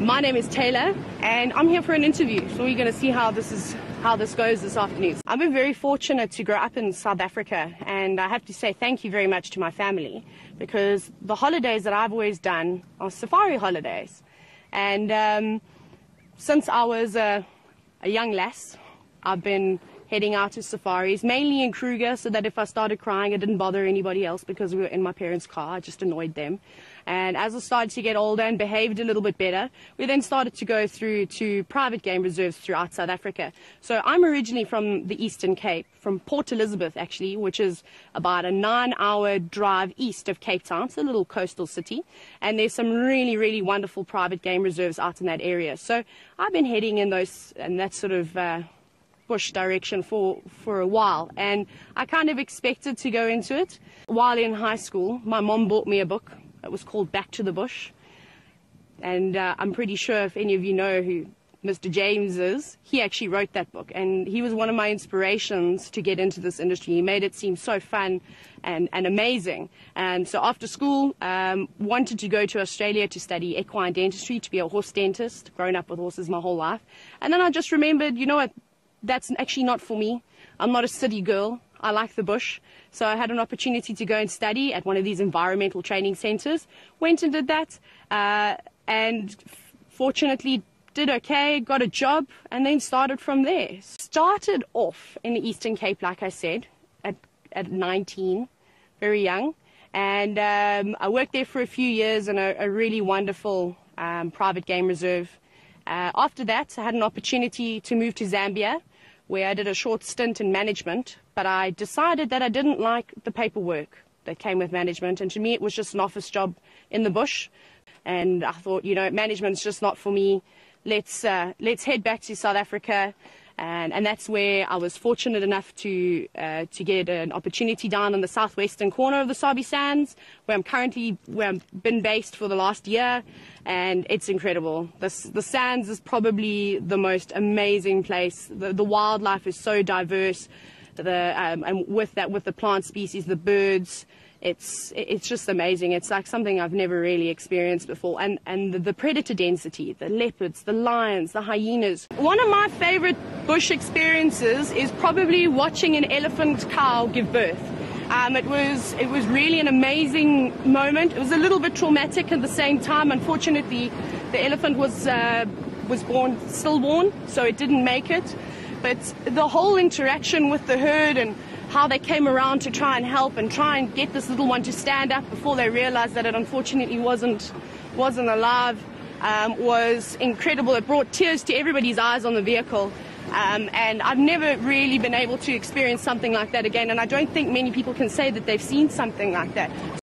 My name is Tayla, and I'm here for an interview. So we're going to see how this is how this goes this afternoon. I've been very fortunate to grow up in South Africa, and I have to say thank you very much to my family because the holidays that I've always done are safari holidays, and um, since I was a, a young lass, I've been heading out to safaris, mainly in Kruger, so that if I started crying, it didn't bother anybody else because we were in my parents' car. I just annoyed them. And as I started to get older and behaved a little bit better, we then started to go through to private game reserves throughout South Africa. So I'm originally from the Eastern Cape, from Port Elizabeth actually, which is about a nine hour drive east of Cape Town. It's a little coastal city. And there's some really, really wonderful private game reserves out in that area. So I've been heading in those, and that sort of, uh, bush direction for, for a while. And I kind of expected to go into it. While in high school, my mom bought me a book. It was called Back to the Bush. And uh, I'm pretty sure if any of you know who Mr. James is, he actually wrote that book. And he was one of my inspirations to get into this industry. He made it seem so fun and, and amazing. And so after school, um, wanted to go to Australia to study equine dentistry, to be a horse dentist, grown up with horses my whole life. And then I just remembered, you know what, that's actually not for me. I'm not a city girl. I like the bush. So I had an opportunity to go and study at one of these environmental training centers. Went and did that. Uh, and fortunately did okay, got a job, and then started from there. Started off in the Eastern Cape, like I said, at, at 19, very young. And um, I worked there for a few years in a, a really wonderful um, private game reserve. Uh, after that, I had an opportunity to move to Zambia where I did a short stint in management, but I decided that I didn't like the paperwork that came with management, and to me it was just an office job in the bush. And I thought, you know, management's just not for me. Let's uh, let's head back to South Africa and, and that's where I was fortunate enough to uh, to get an opportunity down in the southwestern corner of the Sabi Sands, where I'm currently where I've been based for the last year, and it's incredible. The the Sands is probably the most amazing place. The, the wildlife is so diverse, the um, and with that with the plant species, the birds it's it's just amazing. It's like something I've never really experienced before. And and the, the, predator density, the leopards, the lions, the hyenas. One of my favorite bush experiences is probably watching an elephant cow give birth. Um, it was it was really an amazing moment. It was a little bit traumatic at the same time. Unfortunately, the elephant was uh, was born stillborn, so it didn't make it. But the whole interaction with the herd and how they came around to try and help and try and get this little one to stand up before they realized that it unfortunately wasn't wasn't alive um, was incredible. It brought tears to everybody's eyes on the vehicle. Um, and I've never really been able to experience something like that again. And I don't think many people can say that they've seen something like that.